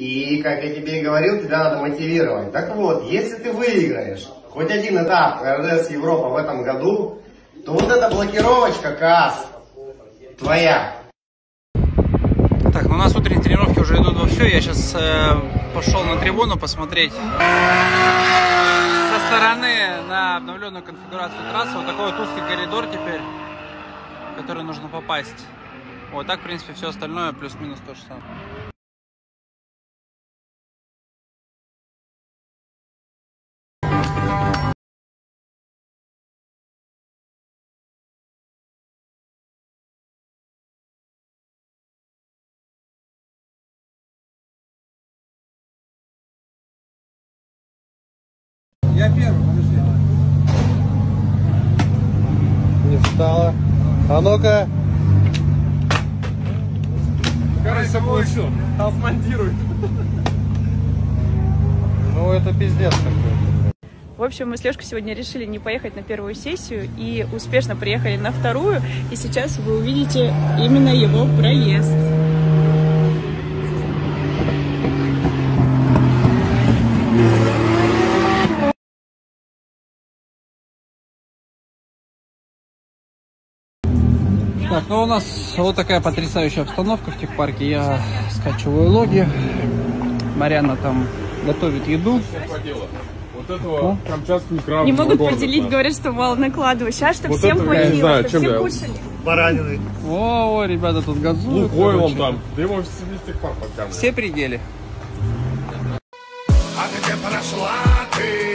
И, как я тебе и говорил, тебя надо мотивировать. Так вот, если ты выиграешь хоть один этап РДС Европа в этом году, то вот эта блокировочка КАС твоя. Так, ну у нас утренние тренировки уже идут во все. Я сейчас э, пошел на трибуну посмотреть со стороны на обновленную конфигурацию трассы. Вот такой вот узкий коридор теперь, в который нужно попасть. Вот так, в принципе, все остальное плюс-минус то же самое. Я первый, подожди. Не встала. А ну-ка. Кажется, получил. Там смонтируй. Ну это пиздец какой-то. В общем, мы с Лешкой сегодня решили не поехать на первую сессию и успешно приехали на вторую. И сейчас вы увидите именно его проезд. Так, ну у нас вот такая потрясающая обстановка в техпарке. Я скачиваю логи. Марьяна там готовит еду. Вот этого камчатского краб. Не могут поделить, говорят, что мало накладываю. Сейчас, чтобы Вот всем это не хватило, знаю, чтобы все я- кушали. О, о, ребята тут газуют. Лукойлом короче. там. Да его все. Все пределы. А где прошла ты?